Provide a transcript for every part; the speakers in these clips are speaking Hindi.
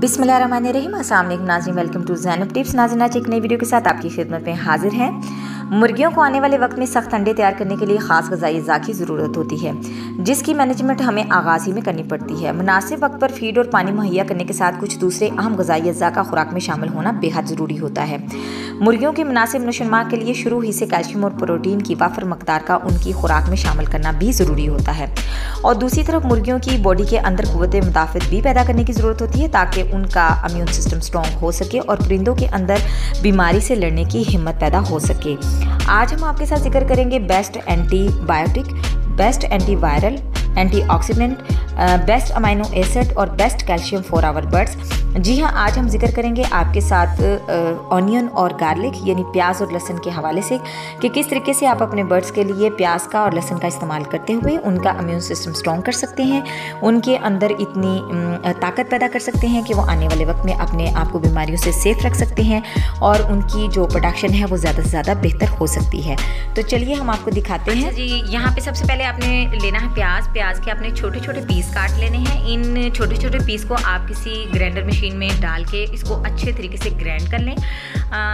बिसमीम नाजिन वेलकम टू जैनब टिप्स नाजिन आज एक नई वीडियो के साथ आपकी खिदमत में हाजिर हैं। मुर्गियों को आने वाले वक्त में सख्त अंडे तैयार करने के लिए ख़ास गजाई अज़ा की ज़रूरत होती है, जिसकी मैनेजमेंट हमें आगाज़ ही में करनी पड़ती है। मुनासिब वक्त पर फ़ीड और पानी मुहैया करने के साथ कुछ दूसरे अहम गजाई अज़ा का खुराक में शामिल होना बेहद ज़रूरी होता है। मुर्गियों की मुनासिब नशोनमा के लिए शुरू ही से कैल्शियम और प्रोटीन की वाफर मकदार का उनकी खुराक में शामिल करना भी ज़रूरी होता है। और दूसरी तरफ़ मुर्गियों की बॉडी के अंदर कुत मुदाफ़त भी पैदा करने की ज़रूरत होती है, ताकि उनका इम्यून सिस्टम स्ट्रॉन्ग हो सके और परिंदों के अंदर बीमारी से लड़ने की हिम्मत पैदा हो सके। आज हम आपके साथ ज़िक्र करेंगे best antibiotic best antiviral antioxidant best amino acid और best calcium for our birds जी हाँ आज हम ज़िक्र करेंगे आपके साथ ऑनियन और गार्लिक यानी प्याज और लहसन के हवाले से, कि किस तरीके से आप अपने बर्ड्स के लिए प्याज का और लहसन का इस्तेमाल करते हुए उनका इम्यून सिस्टम स्ट्रॉन्ग कर सकते हैं, उनके अंदर इतनी ताकत पैदा कर सकते हैं कि वो आने वाले वक्त में अपने आप को बीमारियों से सेफ़ रख सकते हैं और उनकी जो प्रोडक्शन है वो ज़्यादा से ज़्यादा बेहतर हो सकती है। तो चलिए हम आपको दिखाते हैं। जी, यहाँ पे सबसे पहले आपने लेना है प्याज। प्याज के अपने छोटे छोटे पीस काट लेने हैं। इन छोटे छोटे पीस को आप किसी ग्राइंडर मशीन मशीन में डाल के इसको अच्छे तरीके से ग्राइंड कर लें।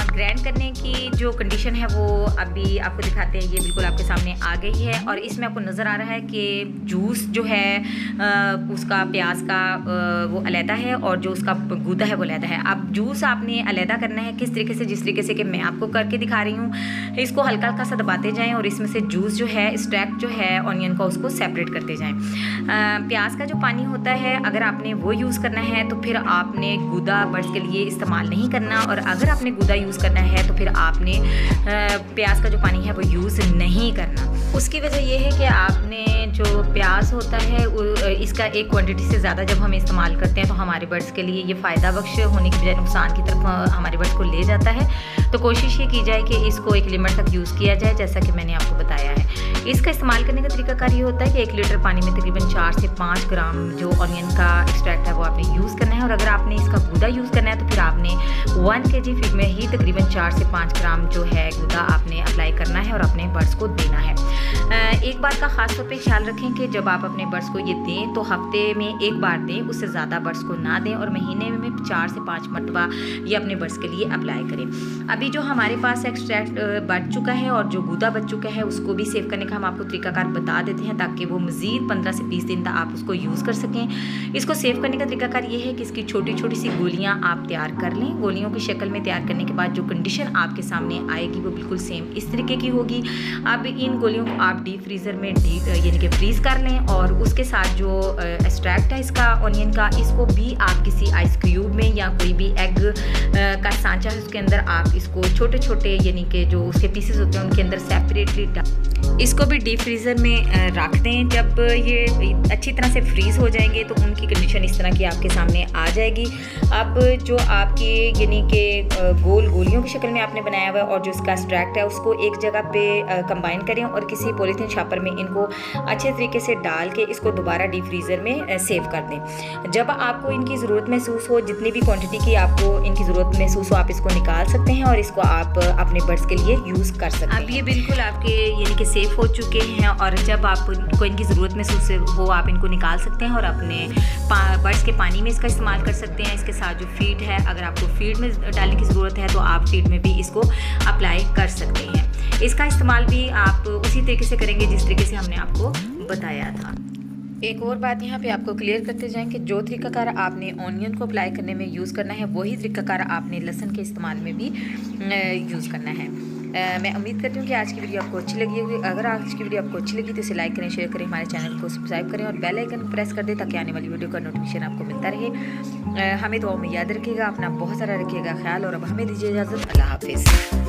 ग्राइंड करने की जो कंडीशन है वो अभी आपको दिखाते हैं। ये बिल्कुल आपके सामने आ गई है और इसमें आपको नज़र आ रहा है कि जूस जो है आ, उसका प्याज का आ, वो अलहदा है और जो उसका गूदा है वो अलहदा है। अब जूस आपने अलहदा करना है किस तरीके से? जिस तरीके से कि मैं आपको करके दिखा रही हूँ। इसको हल्का हल्का सा दबाते जाएँ और इसमें से जूस जो है स्ट्रैक जो है ऑनियन का उसको सेपरेट करते जाएँ। प्याज का जो पानी होता है, अगर आपने वो यूज़ करना है तो फिर आपने गुदा बर्ड्स के लिए इस्तेमाल नहीं करना। और अगर आपने गुदा यूज़ करना है तो फिर आपने प्याज का जो पानी है, वो यूज़ नहीं करना। उसकी वजह यह है कि आपने जो प्याज होता है इसका एक क्वांटिटी से ज़्यादा जब हम इस्तेमाल करते हैं तो हमारे बर्ड्स के लिए ये फ़ायदा बख्श होने की बजाय नुकसान की तरफ़ हमारे बर्ड्स को ले जाता है। तो कोशिश ये की जाए कि इसको एक लिमिट तक यूज़ किया जाए, जैसा कि मैंने आपको बताया है। इसका इस्तेमाल करने का तरीकाकार ये होता है कि एक लीटर पानी में तकरीबन चार से पाँच ग्राम जो ऑनियन का एक्सट्रैक्ट है वो आपने यूज़ करना है। और अगर आपने इसका गुदा यूज़ करना है तो फिर आपने वन के जी फ़ीड में ही तकरीबन चार से पाँच ग्राम जो है गूदा आपने अप्लाई करना है और अपने बर्ड्स को देना है। एक बात का ख़ास तौर पर ख्याल रखें कि जब आप अपने बर्ड्स को ये दें तो हफ़्ते में एक बार दें, उससे ज़्यादा बर्ड्स को ना दें और महीने में चार से पाँच मरतबा ये अपने बर्ड्स के लिए अप्लाई करें। अभी जो हमारे पास एक्सट्रैक्ट बच चुका है और जो गुदा बच चुका है, उसको भी सेव करने का हम आपको तरीकाकार बता देते हैं, ताकि वो मज़ीद पंद्रह से बीस दिन तक आप उसको यूज़ कर सकें। इसको सेव करने का तरीकाकार ये है कि इसकी छोटी छोटी सी गोलियाँ आप तैयार कर लें। गोलियों की शक्ल में तैयार करने के बाद जो कंडीशन आपके सामने आएगी, वो बिल्कुल सेम इस तरीके की होगी। अब इन गोलियों को आप डीप फ्रीज़र में यानी कि फ्रीज़ कर लें और उसके साथ जो एक्सट्रैक्ट है इसका ऑनियन का, इसको भी आप किसी आइस क्यूब में या कोई भी एग का सांचा है उसके अंदर आप इसको छोटे छोटे यानी कि जो उसके पीसेस होते हैं उनके अंदर सेपरेटली इसको भी डीप फ्रीज़र में रख दें। जब ये अच्छी तरह से फ्रीज़ हो जाएँगे तो उनकी कंडीशन इस तरह की आपके सामने आ जाएगी। अब जो आपके यानी कि गोल गोलियों की शक्ल में आपने बनाया हुआ है और जो इसका स्ट्रैक्ट है उसको एक जगह पे कंबाइन करें और किसी पॉलीथीन छापर में इनको अच्छे तरीके से डाल के इसको दोबारा डीप फ्रीज़र में सेव कर दें। जब आपको इनकी ज़रूरत महसूस हो, जितनी भी क्वान्टिटी की आपको इनकी ज़रूरत महसूस हो, आप इसको निकाल सकते हैं और इसको आप अपने बर्ड्स के लिए यूज़ कर सकते हैं। अब ये बिल्कुल आपके यानी कि सेफ़ हो चुके हैं और जब आपको इनकी ज़रूरत महसूस हो, आप इनको निकाल सकते हैं और अपने बर्ड्स के पानी में इसका इस्तेमाल कर सकते हैं। इसके साथ जो फ़ीड है, अगर आपको फ़ीड में डालने की ज़रूरत है तो आप फ़ीड में भी इसको अप्लाई कर सकते हैं। इसका इस्तेमाल भी आप उसी तरीके से करेंगे जिस तरीके से हमने आपको बताया था। एक और बात यहाँ पे आपको क्लियर करते जाएँ कि जो तरीकाकार आपने ऑनियन को अप्लाई करने में यूज़ करना है, वही तरीकाकार आपने लहसन के इस्तेमाल में भी यूज़ करना है। मैं उम्मीद करती हूँ कि आज की वीडियो आपको अच्छी लगी होगी। अगर आज की वीडियो आपको अच्छी लगी तो इसे लाइक करें शेयर करें, हमारे चैनल को सब्सक्राइब करें और बेल आइकन प्रेस कर दें ताकि आने वाली वीडियो का नोटिफिकेशन आपको मिलता रहे। हमें तो में याद रखिएगा, अपना बहुत सारा रखिएगा ख्याल और अब हमें दीजिए इजाज़त, अल्लाह हाफिज़।